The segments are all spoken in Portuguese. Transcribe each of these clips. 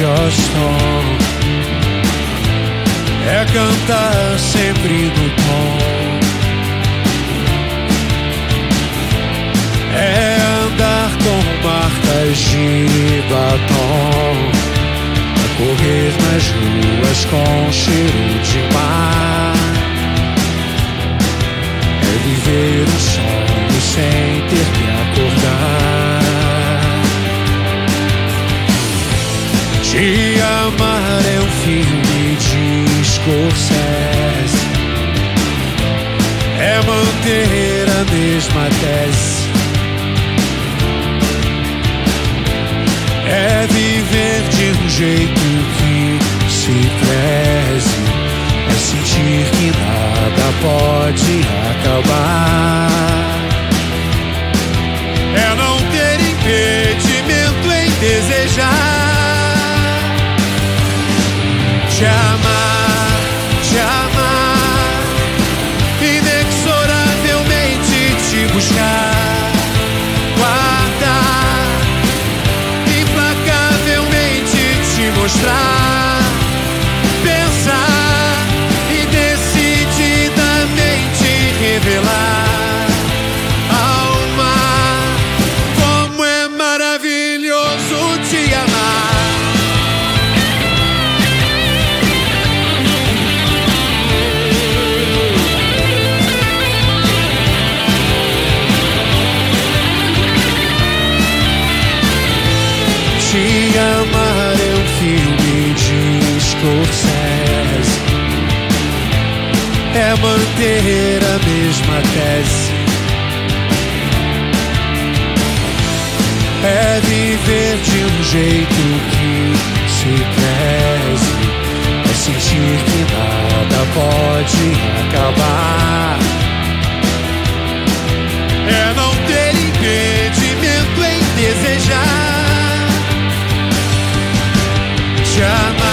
just wrong. É cantar sempre no tom. É andar com marcas de batom. É correr nas ruas com cheiro de mar. Te amar é um filme de Scorsese. É manter a mesma tese. É viver de um jeito que se preze. É sentir que nada pode acabar. Te amar, te amar, inexoravelmente te buscar, guardar, implacavelmente te mostrar, amar é um filme de Scorsese. É manter a mesma tese. É viver de um jeito que se preze. É sentir que nada pode Yeah.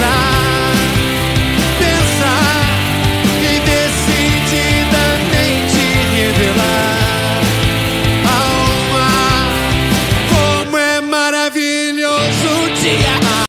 last